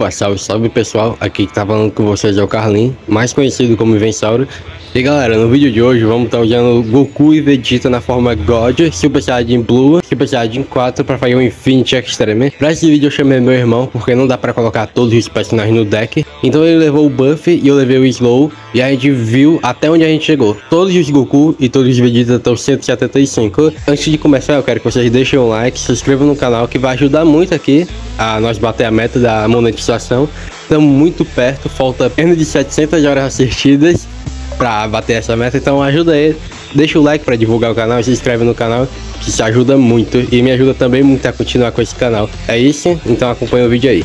Opa, salve, salve pessoal, aqui que tá falando com vocês é o Carlin, mais conhecido como Vensauro. E galera, no vídeo de hoje vamos estar tá usando Goku e Vegeta na forma God, Super Saiyajin Blue, Super Saiyajin 4 para fazer o Infinity Extreme. Pra esse vídeo eu chamei meu irmão, porque não dá pra colocar todos os personagens no deck. Então ele levou o Buff e eu levei o Slow, e a gente viu até onde a gente chegou. Todos os Goku e todos os Vegeta estão 175. Antes de começar eu quero que vocês deixem um like, se inscrevam no canal que vai ajudar muito aqui a nós bater a meta da monetização. Estamos muito perto, falta menos de 700 horas assistidas para bater essa meta, então ajuda aí. Deixa o like para divulgar o canal, se inscreve no canal, que isso ajuda muito e me ajuda também muito a continuar com esse canal. É isso, então acompanha o vídeo aí.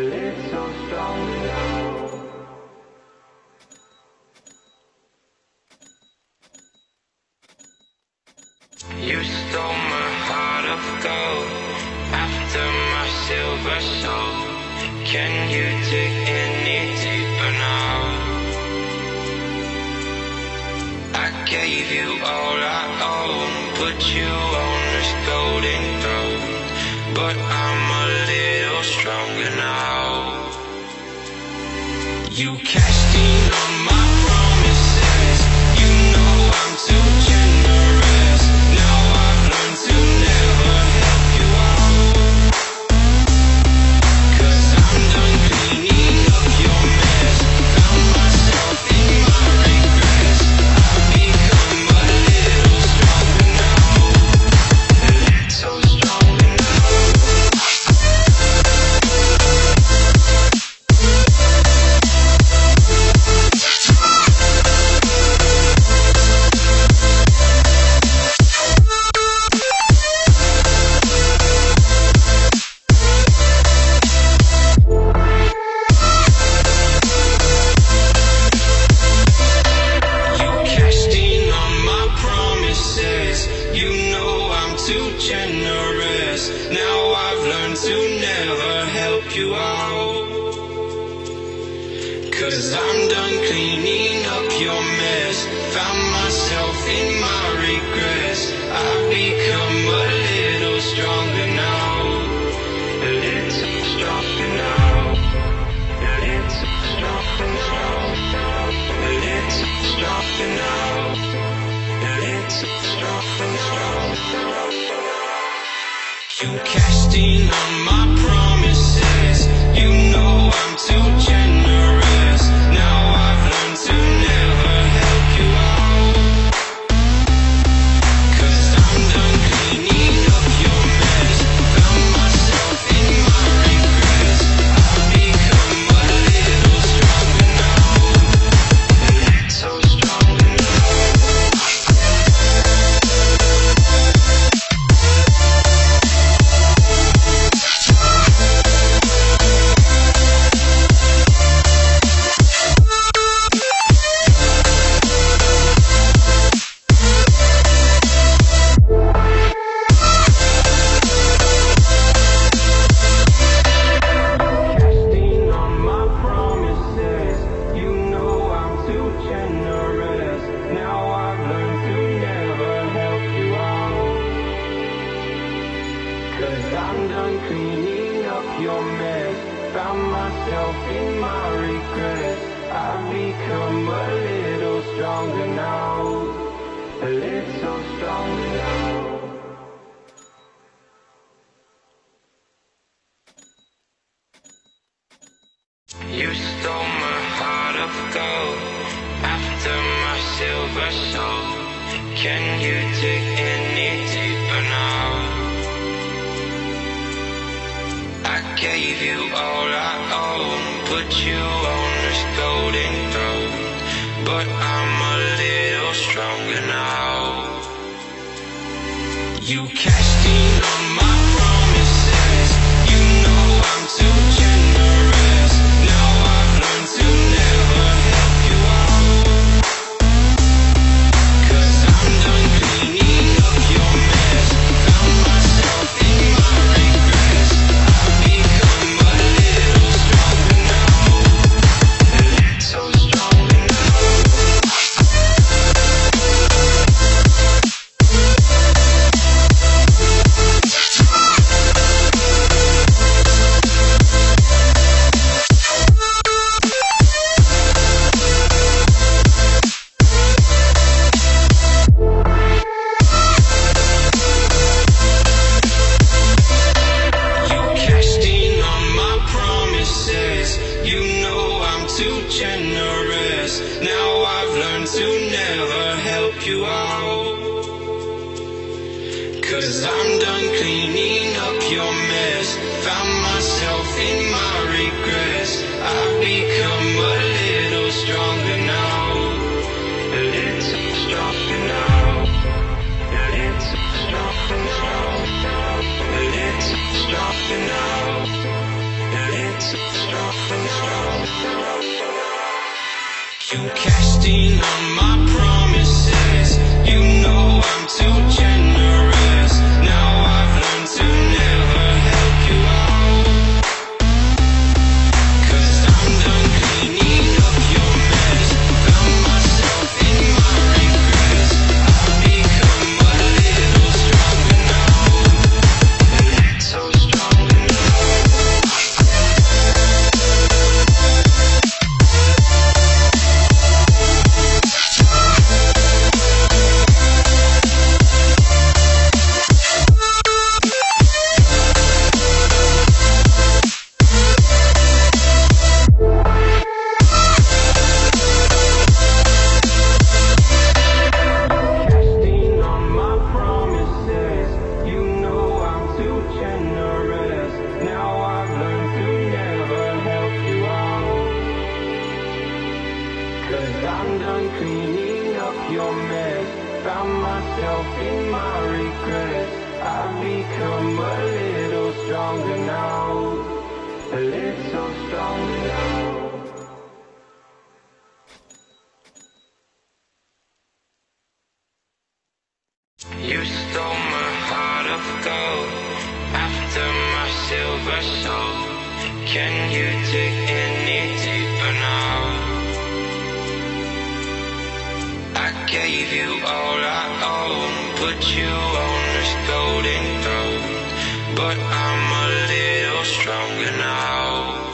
You stole my heart of gold After my silver soul Can you dig any deeper now? I gave you all I own Put you on this golden throne But I'm You cashed in found myself in my regrets I've become a little stronger now. A little stronger put you on this golden throne, but I'm a little stronger now. You catch Cause I'm done cleaning up your mess Found myself in my regrets. I've become a Can you dig any deeper now? I gave you all I own, put you on this golden throne, but I'm a little stronger now.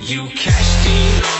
You cashed in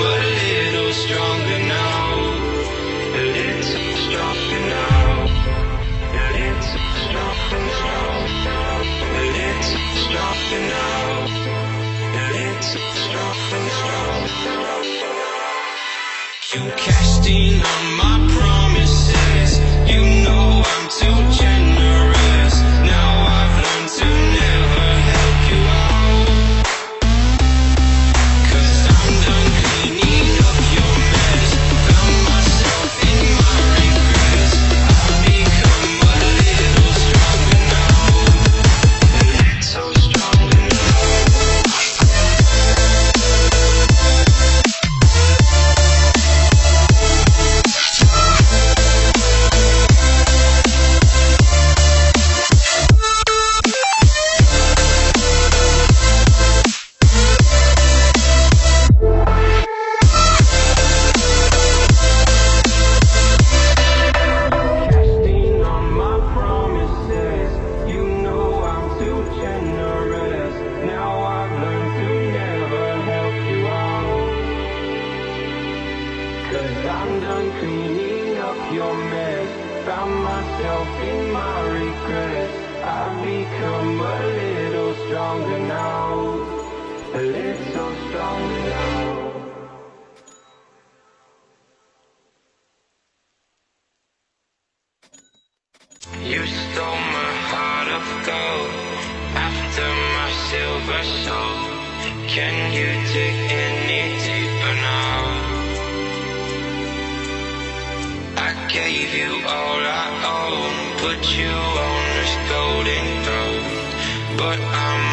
put you on this golden throne, but I'm